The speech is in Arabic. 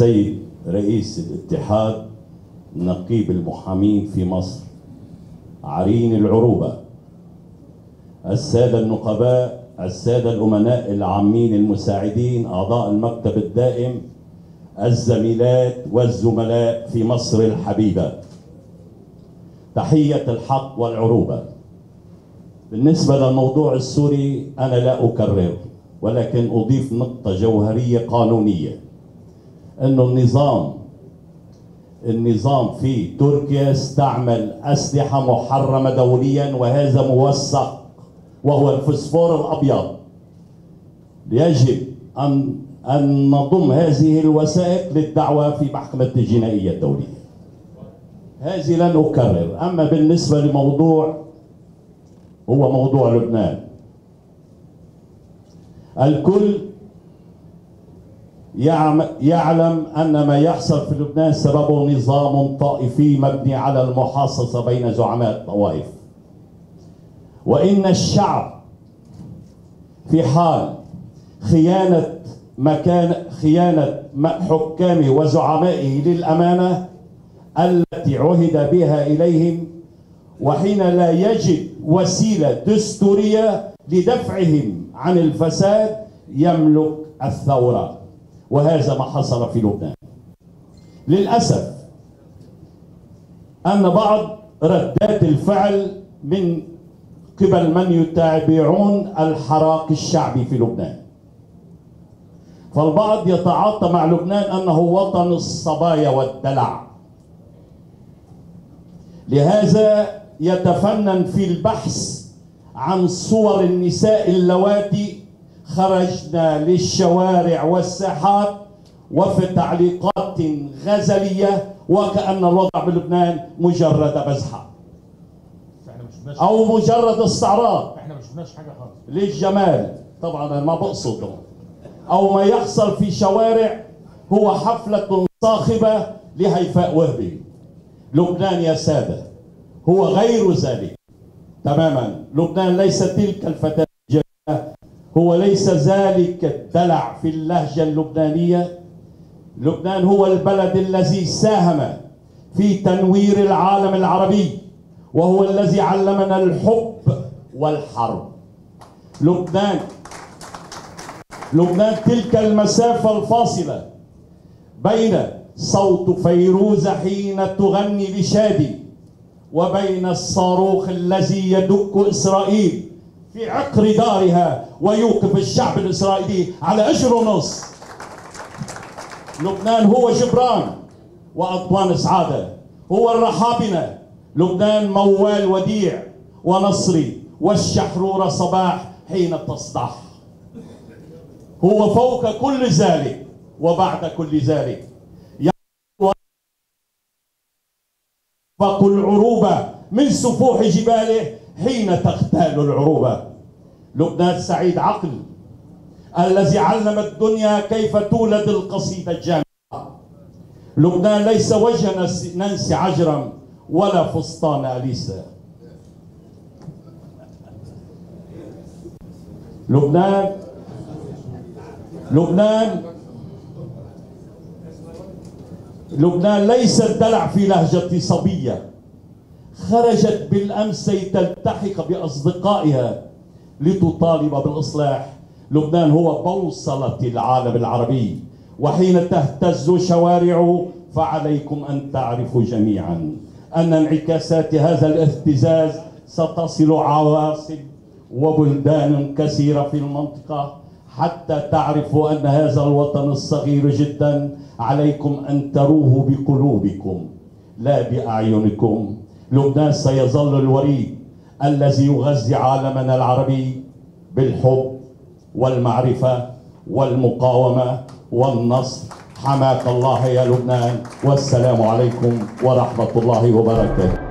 السيد رئيس الاتحاد نقيب المحامين في مصر عرين العروبة السادة النقباء السادة الأمناء العامين المساعدين أعضاء المكتب الدائم الزميلات والزملاء في مصر الحبيبة. تحية الحق والعروبة. بالنسبة للموضوع السوري أنا لا أكرر ولكن أضيف نقطة جوهرية قانونية. أنه النظام النظام في تركيا استعمل أسلحة محرمة دوليا وهذا موثق وهو الفسفور الأبيض. يجب أن أن نضم هذه الوثائق للدعوة في محكمة الجنائية الدولية. هذه لن أكرر. أما بالنسبة لموضوع هو موضوع لبنان. الكل يعلم أن ما يحصل في لبنان سببه نظام طائفي مبني على المحاصصة بين زعماء الطوائف. وإن الشعب في حال خيانة مكان خيانة حكامه وزعمائه للأمانة التي عهد بها إليهم وحين لا يجد وسيلة دستورية لدفعهم عن الفساد يملك الثورة. وهذا ما حصل في لبنان. للأسف أن بعض ردات الفعل من قبل من يتابعون الحراك الشعبي في لبنان. فالبعض يتعاطى مع لبنان أنه وطن الصبايا والدلع. لهذا يتفنن في البحث عن صور النساء اللواتي خرجنا للشوارع والساحات وفي تعليقات غزلية وكأن الوضع بلبنان مجرد مزحة أو مجرد استعراض. إحنا ما شفناش حاجة خالص. للجمال. طبعا أنا ما بقصده أو ما يحصل في شوارع هو حفلة صاخبة لهيفاء وهبي. لبنان يا سادة هو غير ذلك. تماما. لبنان ليس تلك الفتاة هو ليس ذلك الدلع في اللهجة اللبنانية. لبنان هو البلد الذي ساهم في تنوير العالم العربي وهو الذي علمنا الحب والحرب. لبنان لبنان تلك المسافة الفاصلة بين صوت فيروز حين تغني لشادي وبين الصاروخ الذي يدك إسرائيل. في عقر دارها ويوقف الشعب الإسرائيلي على أجر ونص. لبنان هو جبران وأطوان سعادة هو الرحابنة. لبنان موال وديع ونصري والشحرورة صباح حين تصدح. هو فوق كل ذلك وبعد كل ذلك. يطبق العروبة من سفوح جباله حين تغتال العروبة. لبنان سعيد عقل. الذي علم الدنيا كيف تولد القصيدة الجامعة. لبنان ليس وجه نس- ننسي عجرم ولا فستان أليسا. لبنان لبنان لبنان ليس الدلع في لهجة صبية. خرجت بالأمس تلتحق بأصدقائها لتطالب بالإصلاح. لبنان هو بوصلة العالم العربي وحين تهتز شوارعه فعليكم أن تعرفوا جميعا أن انعكاسات هذا الاهتزاز ستصل عواصم وبلدان كثيرة في المنطقة. حتى تعرفوا أن هذا الوطن الصغير جدا عليكم أن تروه بقلوبكم لا بأعينكم. لبنان سيظل الوريد الذي يغذي عالمنا العربي بالحب والمعرفة والمقاومة والنصر. حماك الله يا لبنان. والسلام عليكم ورحمة الله وبركاته.